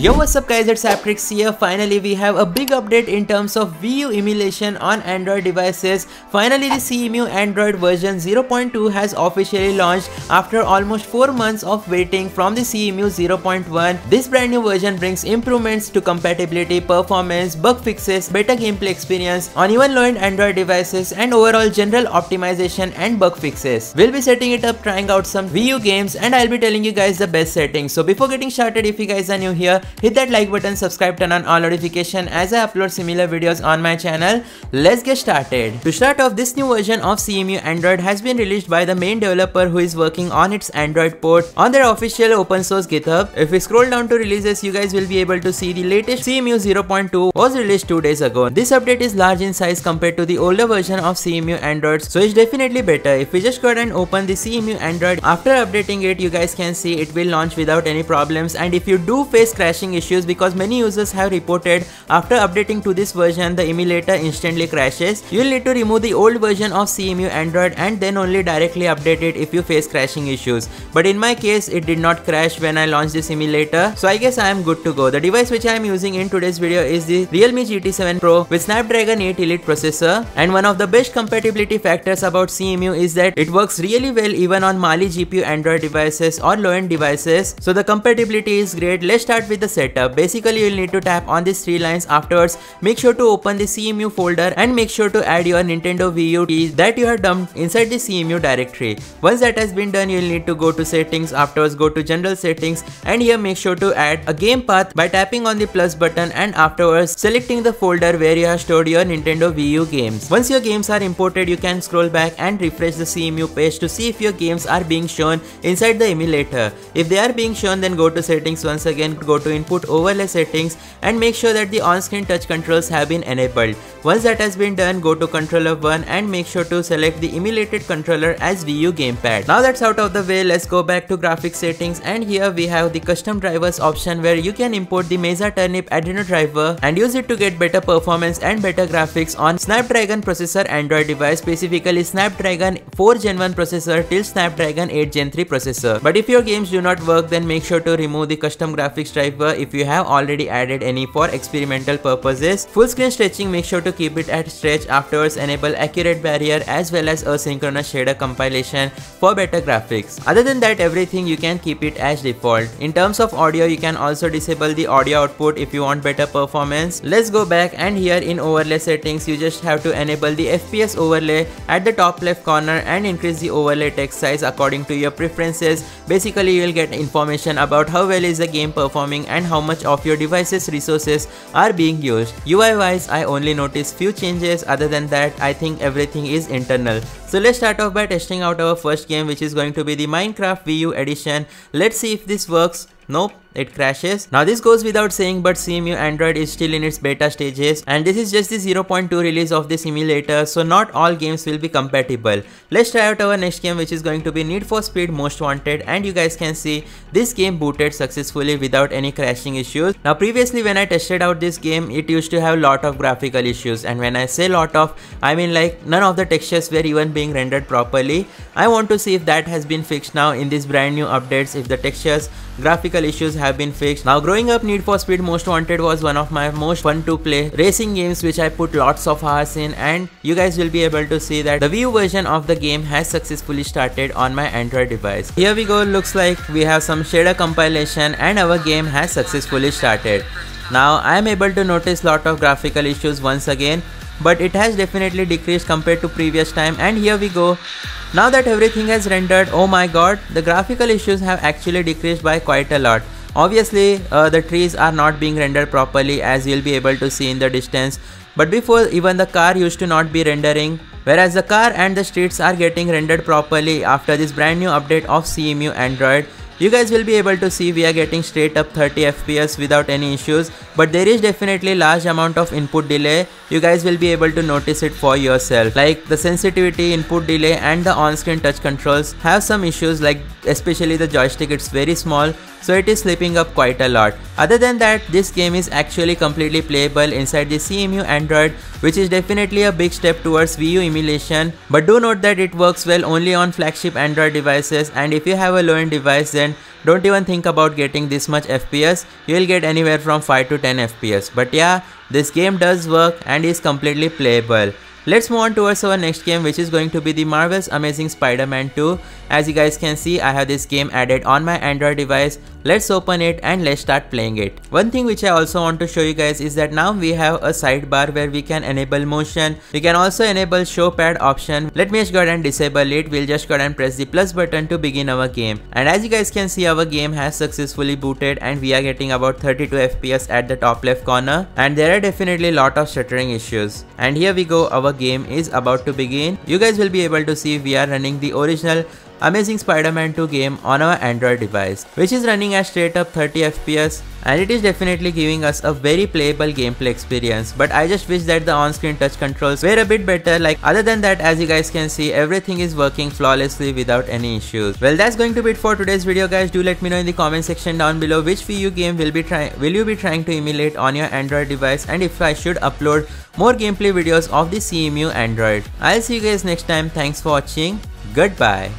Yo what's up guys? It's ApTreX here. Finally we have a big update in terms of Wii U emulation on Android devices. Finally the CEMU Android version 0.2 has officially launched after almost 4 months of waiting from the CEMU 0.1 this brand new version brings improvements to compatibility performance bug fixes better gameplay experience on even low-end Android devices and overall general optimization and bug fixes. We'll be setting it up trying out some Wii U games and I'll be telling you guys the best settings. So before getting started if you guys are new here Hit that like button, subscribe, turn on all notification as I upload similar videos on my channel. Let's get started. To start off, this new version of CEMU Android has been released by the main developer who is working on its Android port on their official open source GitHub. If we scroll down to releases, you guys will be able to see the latest CEMU 0.2 was released 2 days ago. This update is large in size compared to the older version of CEMU Android, so it's definitely better. If we just go ahead and open the CEMU Android, after updating it, you guys can see it will launch without any problems and if you do face crash crashing issues because many users have reported after updating to this version the emulator instantly crashes. You'll need to remove the old version of CEMU Android and then only directly update it if you face crashing issues. But in my case it did not crash when I launched this emulator so I guess I am good to go. The device which I am using in today's video is the Realme GT7 Pro with Snapdragon 8 Elite processor and one of the best compatibility factors about CEMU is that it works really well even on Mali GPU Android devices or low-end devices. So the compatibility is great. Let's start with the setup. Basically, you'll need to tap on these three lines afterwards. Make sure to open the CEMU folder and make sure to add your Nintendo Wii U keys that you have dumped inside the CEMU directory. Once that has been done, you'll need to go to settings. Afterwards, go to general settings and here make sure to add a game path by tapping on the plus button and afterwards selecting the folder where you have stored your Nintendo Wii U games. Once your games are imported, you can scroll back and refresh the CEMU page to see if your games are being shown inside the emulator. If they are being shown, then go to settings once again, go to input overlay settings and make sure that the on-screen touch controls have been enabled. Once that has been done, go to controller 1 and make sure to select the emulated controller as Wii U gamepad. Now that's out of the way, let's go back to graphics settings and here we have the custom drivers option where you can import the Mesa Turnip Adreno driver and use it to get better performance and better graphics on Snapdragon processor Android device, specifically Snapdragon 4 Gen 1 processor till Snapdragon 8 Gen 3 processor. But if your games do not work, then make sure to remove the custom graphics driver if you have already added any for experimental purposes. Full screen stretching make sure to keep it at stretch afterwards enable accurate barrier as well as asynchronous shader compilation for better graphics. Other than that everything you can keep it as default. In terms of audio you can also disable the audio output if you want better performance. Let's go back and here in overlay settings you just have to enable the FPS overlay at the top left corner and increase the overlay text size according to your preferences. Basically you will get information about how well is the game performing and how much of your device's resources are being used. UI wise I only noticed few changes other than that I think everything is internal. So let's start off by testing out our first game which is going to be the Minecraft Wii U edition. Let's see if this works. Nope, it crashes. Now this goes without saying but CEMU Android is still in its beta stages and this is just the 0.2 release of the simulator so not all games will be compatible. Let's try out our next game which is going to be Need for Speed Most Wanted and you guys can see this game booted successfully without any crashing issues. Now previously when I tested out this game it used to have a lot of graphical issues and when I say lot of I mean like none of the textures were even being rendered properly. I want to see if that has been fixed now in these brand new updates if the textures graphical issues have been fixed. Now growing up Need for Speed Most Wanted was one of my most fun to play racing games which I put lots of hours in and you guys will be able to see that the Wii version of the game has successfully started on my Android device. Here we go looks like we have some shader compilation and our game has successfully started. Now I am able to notice lot of graphical issues once again but it has definitely decreased compared to previous time and here we go now that everything has rendered oh my god the graphical issues have actually decreased by quite a lot. Obviously uh, the trees are not being rendered properly as you'll be able to see in the distance. But before even the car used to not be rendering whereas the car and the streets are getting rendered properly after this brand new update of CEMU Android. You guys will be able to see we are getting straight up 30 fps without any issues but there is definitely large amount of input delay. You guys will be able to notice it for yourself. Like the sensitivity input delay and the on-screen touch controls have some issues like especially the joystick. It's very small so it is slipping up quite a lot. Other than that, this game is actually completely playable inside the CEMU Android which is definitely a big step towards Wii U emulation. But do note that it works well only on flagship Android devices and if you have a low-end device then don't even think about getting this much FPS, you will get anywhere from 5 to 10 FPS. But yeah, this game does work and is completely playable. Let's move on towards our next game which is going to be the Marvel's Amazing Spider-Man 2. As you guys can see, I have this game added on my Android device. Let's open it and let's start playing it. One thing which I also want to show you guys is that now we have a sidebar where we can enable motion. We can also enable show pad option. Let me just go ahead and disable it. We'll just go ahead and press the plus button to begin our game. And as you guys can see, our game has successfully booted and we are getting about 32 FPS at the top left corner. And there are definitely a lot of stuttering issues. And here we go, our game is about to begin. You guys will be able to see we are running the original Amazing Spider-Man 2 game on our Android device, which is running at straight up 30 FPS and it is definitely giving us a very playable gameplay experience but I just wish that the on-screen touch controls were a bit better like other than that as you guys can see everything is working flawlessly without any issues. Well that's going to be it for today's video guys do let me know in the comment section down below which Wii U game will be trying will you be trying to emulate on your Android device and if I should upload more gameplay videos of the CEMU Android. I'll see you guys next time thanks for watching goodbye.